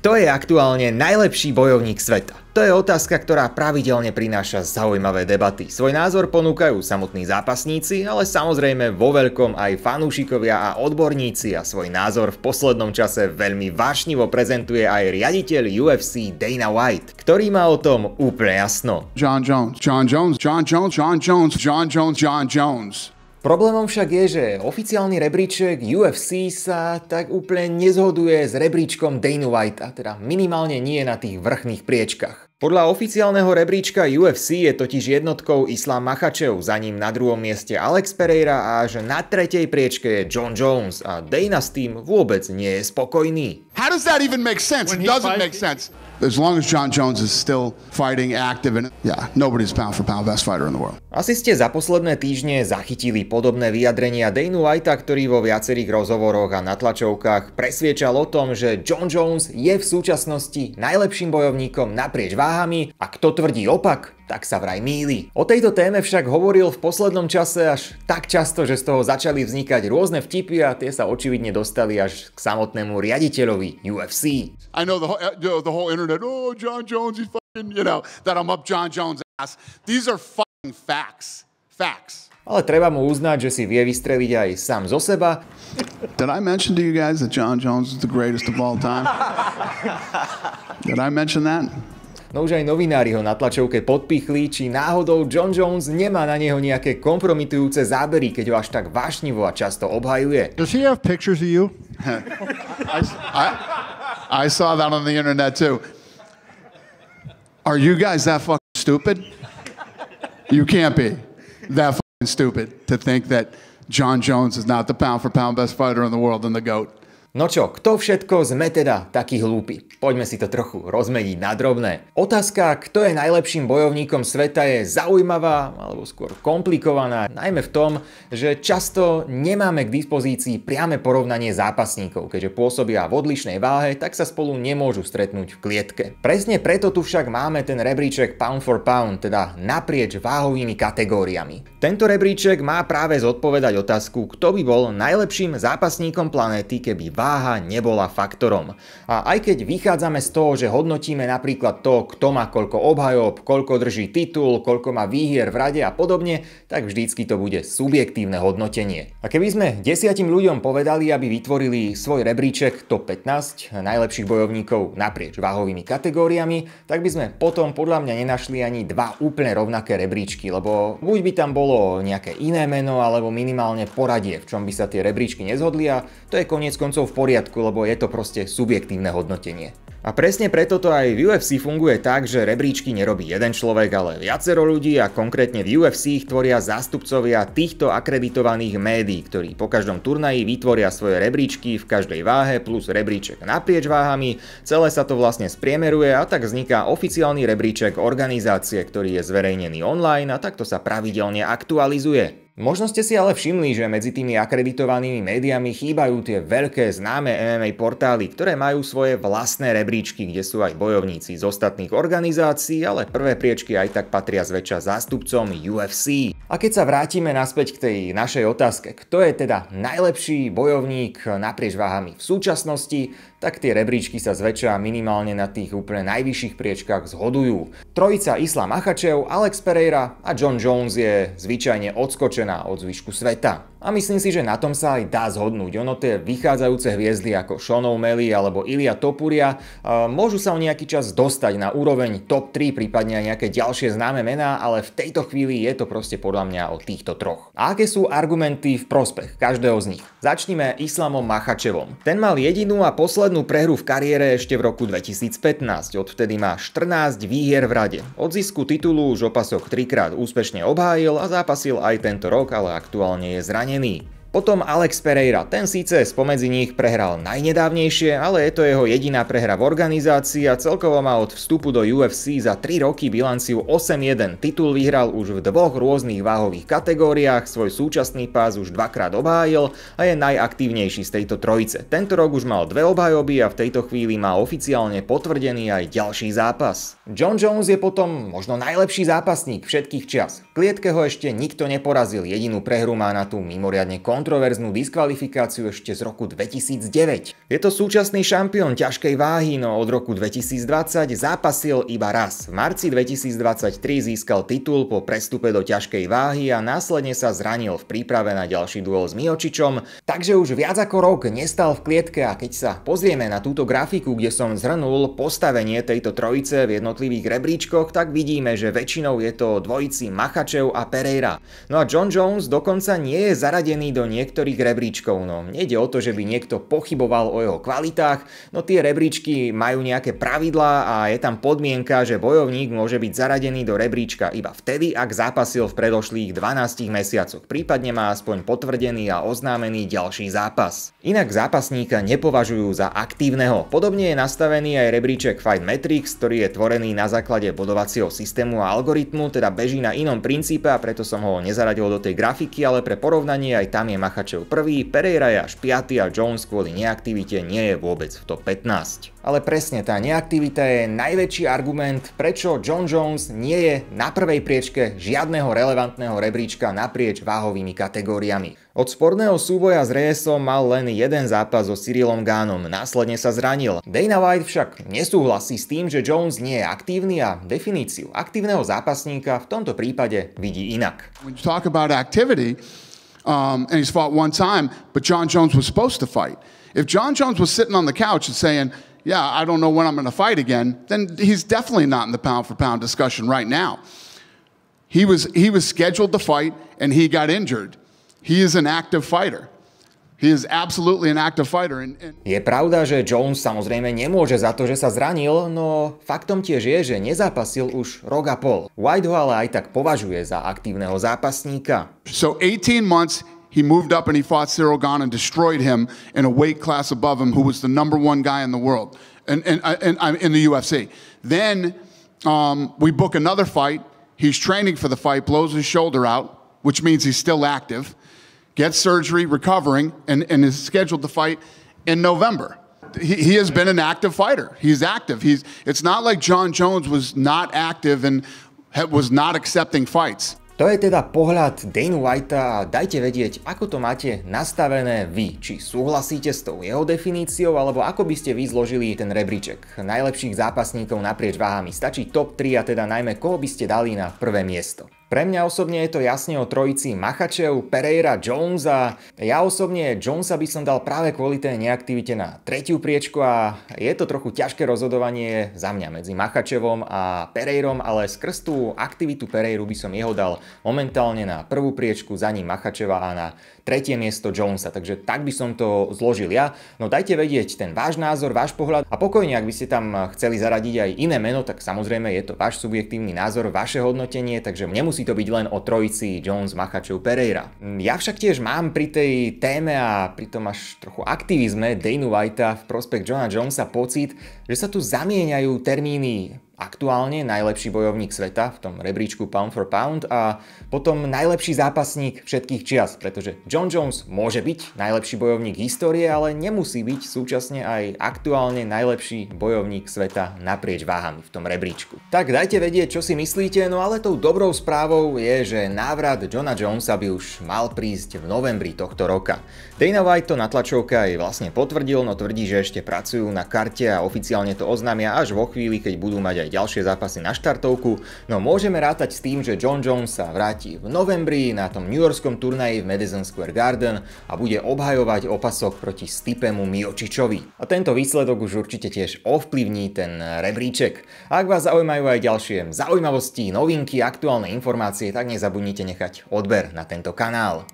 Kto je aktuálne najlepší bojovník sveta? To je otázka, ktorá pravidelne prináša zaujímavé debaty. Svoj názor ponúkajú samotní zápasníci, ale samozrejme vo veľkom aj fanúšikovia a odborníci a svoj názor v poslednom čase veľmi vášnivo prezentuje aj riaditeľ UFC Dana White, ktorý má o tom úplne jasno. John Jones, John Jones, John Jones, John Jones, John Jones, John Jones. Problémom však je, že oficiálny rebríček UFC sa tak úplne nezhoduje s rebríčkom Dana Whitea, teda minimálne nie na tých vrchných priečkach. Podľa oficiálneho rebríčka UFC je totiž jednotkou Islam Machačev, za ním na druhom mieste Alex Pereira a až na tretej priečke je John Jones a Dana s tým vôbec nie je spokojný. How does that even make sense? It doesn't make sense. As long as John Jones is still fighting active and yeah, nobody's pound for pound best fighter in the world. Asi ste za posledné týždne zachytili podobné vyjadrenia Dana Whitea, ktorý vo viacerých rozhovoroch a na tlačovkách presviečal o tom, že John Jones je v súčasnosti najlepším bojovníkom naprieč váhami a kto tvrdí opak, tak sa vraj míli. O tejto téme však hovoril v poslednom čase až tak často, že z toho začali vznikať rôzne vtipy a tie sa očividne dostali až k samotnému riaditeľovi UFC. I know the whole, uh, the whole internet, oh, John Jones, he's fucking, you know, that I'm up John Jones' ass. These are fucking facts. Facts. Ale treba mu uznať, že si vie vystreliť aj sám zo seba. Did I mention to you guys that John Jones is the greatest of all time? Did I mention that? No už aj novinári ho na tlačovke podpichli, či náhodou John Jones nemá na neho nejaké kompromitujúce zábery, keď ho až tak vášnivo a často obhajuje. Does he have pictures of you? I, I, I saw that on the internet too. Are you guys that fucking stupid? You can't be that fucking stupid to think that John Jones is not the pound for pound best fighter in the world and the GOAT. No čo, kto všetko sme teda takí hlúpi? Poďme si to trochu rozmeniť na drobné. Otázka, kto je najlepším bojovníkom sveta je zaujímavá, alebo skôr komplikovaná, najmä v tom, že často nemáme k dispozícii priame porovnanie zápasníkov, keďže pôsobia v odlišnej váhe, tak sa spolu nemôžu stretnúť v klietke. Presne preto tu však máme ten rebríček pound for pound, teda naprieč váhovými kategóriami. Tento rebríček má práve zodpovedať otázku, kto by bol najlepším zápasníkom planéty, keby váha nebola faktorom. A aj keď vychádzame z toho, že hodnotíme napríklad to, kto má koľko obhajob, koľko drží titul, koľko má výhier v rade a podobne, tak vždycky to bude subjektívne hodnotenie. A keby sme desiatim ľuďom povedali, aby vytvorili svoj rebríček top 15 najlepších bojovníkov naprieč váhovými kategóriami, tak by sme potom podľa mňa nenašli ani dva úplne rovnaké rebríčky, lebo buď by tam bolo nejaké iné meno, alebo minimálne poradie, v čom by sa tie rebríčky nezhodli a to je koniec koncov v poriadku, lebo je to proste subjektívne hodnotenie. A presne preto to aj v UFC funguje tak, že rebríčky nerobí jeden človek, ale viacero ľudí a konkrétne v UFC ich tvoria zástupcovia týchto akreditovaných médií, ktorí po každom turnaji vytvoria svoje rebríčky v každej váhe plus rebríček naprieč váhami, celé sa to vlastne spriemeruje a tak vzniká oficiálny rebríček organizácie, ktorý je zverejnený online a takto sa pravidelne aktualizuje. Možno ste si ale všimli, že medzi tými akreditovanými médiami chýbajú tie veľké známe MMA portály, ktoré majú svoje vlastné rebríčky, kde sú aj bojovníci z ostatných organizácií, ale prvé priečky aj tak patria zväčša zástupcom UFC. A keď sa vrátime naspäť k tej našej otázke, kto je teda najlepší bojovník naprieč váhami v súčasnosti, tak tie rebríčky sa zväčša minimálne na tých úplne najvyšších priečkách zhodujú. Trojica Islam Achačev, Alex Pereira a John Jones je zvyčajne odskočená od zvyšku sveta. A myslím si, že na tom sa aj dá zhodnúť. Ono tie vychádzajúce hviezdy ako Sean O'Malley alebo Ilia Topuria môžu sa o nejaký čas dostať na úroveň top 3, prípadne aj nejaké ďalšie známe mená, ale v tejto chvíli je to proste podľa mňa o týchto troch. A aké sú argumenty v prospech každého z nich? Začnime Islamom Machačevom. Ten mal jedinú a poslednú prehru v kariére ešte v roku 2015. Odvtedy má 14 výhier v rade. Od zisku titulu už opasok trikrát úspešne obhájil a zápasil aj tento rok, ale aktuálne je zranený zranený. Potom Alex Pereira, ten síce spomedzi nich prehral najnedávnejšie, ale je to jeho jediná prehra v organizácii a celkovo má od vstupu do UFC za 3 roky bilanciu 8-1. Titul vyhral už v dvoch rôznych váhových kategóriách, svoj súčasný pás už dvakrát obhájil a je najaktívnejší z tejto trojice. Tento rok už mal dve obhajoby a v tejto chvíli má oficiálne potvrdený aj ďalší zápas. John Jones je potom možno najlepší zápasník všetkých čas. Klietke ho ešte nikto neporazil, jedinú prehru má na tú mimoriadne kon kontroverznú diskvalifikáciu ešte z roku 2009. Je to súčasný šampión ťažkej váhy, no od roku 2020 zápasil iba raz. V marci 2023 získal titul po prestupe do ťažkej váhy a následne sa zranil v príprave na ďalší duel s Miočičom, takže už viac ako rok nestal v klietke a keď sa pozrieme na túto grafiku, kde som zhrnul postavenie tejto trojice v jednotlivých rebríčkoch, tak vidíme, že väčšinou je to dvojici Machačev a Pereira. No a John Jones dokonca nie je zaradený do niektorých rebríčkov, no nejde o to, že by niekto pochyboval o jeho kvalitách, no tie rebríčky majú nejaké pravidlá a je tam podmienka, že bojovník môže byť zaradený do rebríčka iba vtedy, ak zápasil v predošlých 12 mesiacoch, prípadne má aspoň potvrdený a oznámený ďalší zápas. Inak zápasníka nepovažujú za aktívneho. Podobne je nastavený aj rebríček Fight Matrix, ktorý je tvorený na základe bodovacieho systému a algoritmu, teda beží na inom princípe a preto som ho nezaradil do tej grafiky, ale pre porovnanie aj tam je Machačev prvý, Pereira je až 5 a Jones kvôli neaktivite nie je vôbec v top 15. Ale presne tá neaktivita je najväčší argument, prečo John Jones nie je na prvej priečke žiadneho relevantného rebríčka naprieč váhovými kategóriami. Od sporného súboja s Reyesom mal len jeden zápas so Cyrilom Gánom, následne sa zranil. Dana White však nesúhlasí s tým, že Jones nie je aktívny a definíciu aktívneho zápasníka v tomto prípade vidí inak. When you talk about activity, um, and he's fought one time, but John Jones was supposed to fight. If John Jones was sitting on the couch and saying, yeah, I don't know when I'm going to fight again, then he's definitely not in the pound for pound discussion right now. He was, he was scheduled to fight and he got injured. He is an active fighter. Je pravda, že Jones samozrejme nemôže za to, že sa zranil, no faktom tiež je, že nezápasil už rok a pol. White ho ale aj tak považuje za aktívneho zápasníka. So 18 months he moved up and he fought Cyril Gahn and destroyed him in a weight class above him who was the number one guy in the world and, and, and, and in the UFC. Then um, we book another fight. He's training for the fight, blows his shoulder out, which means he's still active, gets surgery, recovering, and, and is scheduled to fight in November. He, he has been an active fighter. He's active. He's, it's not like John Jones was not active and was not accepting fights. To je teda pohľad Dana Whitea a dajte vedieť, ako to máte nastavené vy. Či súhlasíte s tou jeho definíciou, alebo ako by ste vy zložili ten rebríček najlepších zápasníkov naprieč váhami. Stačí top 3 a teda najmä koho by ste dali na prvé miesto. Pre mňa osobne je to jasne o trojici Machačev, Pereira, Jones a ja osobne Jonesa by som dal práve kvôli tej neaktivite na tretiu priečku a je to trochu ťažké rozhodovanie za mňa medzi Machačevom a Pereirom, ale skrz tú aktivitu Pereiru by som jeho dal momentálne na prvú priečku, za ním Machačeva a na tretie miesto Jonesa, takže tak by som to zložil ja. No dajte vedieť ten váš názor, váš pohľad a pokojne, ak by ste tam chceli zaradiť aj iné meno, tak samozrejme je to váš subjektívny názor, vaše hodnotenie, takže nemusí to byť len o trojici Jones, Machačov, Pereira. Ja však tiež mám pri tej téme a pri tom až trochu aktivizme Dana Whitea v prospekt Johna Jonesa pocit, že sa tu zamieňajú termíny aktuálne najlepší bojovník sveta v tom rebríčku pound for pound a potom najlepší zápasník všetkých čias, pretože John Jones môže byť najlepší bojovník histórie, ale nemusí byť súčasne aj aktuálne najlepší bojovník sveta naprieč váhami v tom rebríčku. Tak dajte vedieť, čo si myslíte, no ale tou dobrou správou je, že návrat Johna Jonesa by už mal prísť v novembri tohto roka. Dana White to na tlačovke aj vlastne potvrdil, no tvrdí, že ešte pracujú na karte a oficiálne to oznámia až vo chvíli, keď budú mať aj ďalšie zápasy na štartovku, no môžeme rátať s tým, že John Jones sa vráti v novembri na tom New Yorkskom turnaji v Madison Square Garden a bude obhajovať opasok proti Stipemu Miočičovi. A tento výsledok už určite tiež ovplyvní ten rebríček. Ak vás zaujímajú aj ďalšie zaujímavosti, novinky, aktuálne informácie, tak nezabudnite nechať odber na tento kanál.